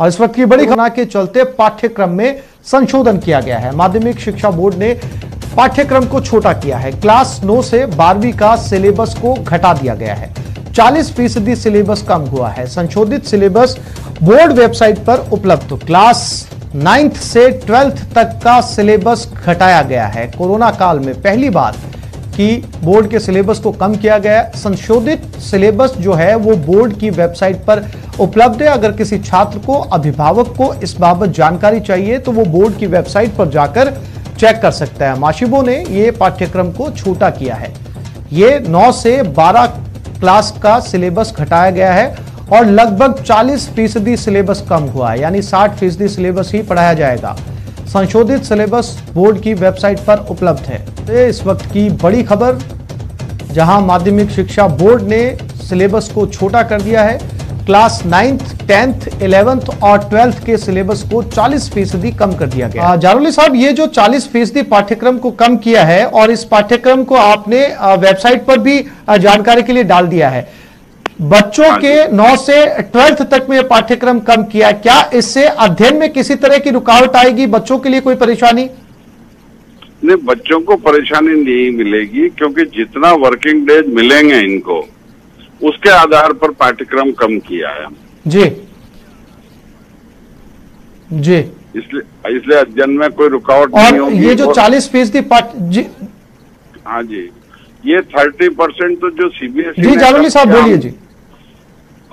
और इस वक्त की बड़ी घटना के चलते पाठ्यक्रम में संशोधन किया गया है। माध्यमिक शिक्षा बोर्ड ने पाठ्यक्रम को छोटा किया है। क्लास नौ से 12वीं का सिलेबस को घटा दिया गया है। 40 फ़ीसदी सिलेबस कम हुआ है। संशोधित सिलेबस बोर्ड वेबसाइट पर उपलब्ध। क्लास नाइन्थ से ट्वेल्थ तक का सिलेबस घटाया गया है। कोरोना काल में पहली बार कि बोर्ड के सिलेबस को कम किया गया है। संशोधित सिलेबस जो है, वो बोर्ड की वेबसाइट पर उपलब्ध है। अगर किसी छात्र को, अभिभावक को इस बाबत जानकारी चाहिए तो वो बोर्ड की वेबसाइट पर जाकर चेक कर सकता है। माशिबो ने ये पाठ्यक्रम को छोटा किया है। ये 9 से 12 क्लास का सिलेबस घटाया गया है और लगभग 40 फ़ीसदी सिलेबस कम हुआ है, यानी 60 फ़ीसदी सिलेबस ही पढ़ाया जाएगा। संशोधित सिलेबस बोर्ड की वेबसाइट पर उपलब्ध है। तो इस वक्त की बड़ी खबर, जहाँ माध्यमिक शिक्षा बोर्ड ने सिलेबस को छोटा कर दिया है। क्लास नाइन्थ, टेंथ, इलेवेंथ और ट्वेल्थ के सिलेबस को 40 फ़ीसदी कम कर दिया गया। जारोली साहब, ये जो 40 फ़ीसदी पाठ्यक्रम को कम किया है और इस पाठ्यक्रम को आपने वेबसाइट पर भी जानकारी के लिए डाल दिया है बच्चों हाँ के 9 से 12th तक में पाठ्यक्रम कम किया क्या इससे अध्ययन में किसी तरह की रुकावट आएगी? बच्चों के लिए कोई परेशानी? नहीं बच्चों को परेशानी नहीं मिलेगी क्योंकि जितना वर्किंग डेज़ मिलेंगे इनको उसके आधार पर पाठ्यक्रम कम किया है। जी। जी। इसलिए इसलिए अध्ययन में कोई रुकावट और नहीं होगी। ये जो चालीस फ़ीसदी पाठ जी। हाँ जी। ये थर्टी परसेंट तो जो सीबीएसई जी जालोली साहब बोलिए जी।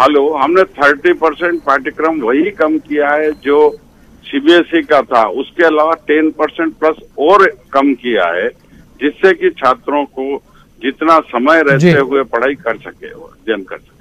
हेलो हमने थर्टी परसेंट पाठ्यक्रम वही कम किया है जो सीबीएसई का था। उसके अलावा टेन परसेंट प्लस और कम किया है जिससे कि छात्रों को जितना समय रहते हुए पढ़ाई कर सके अध्ययन कर सके।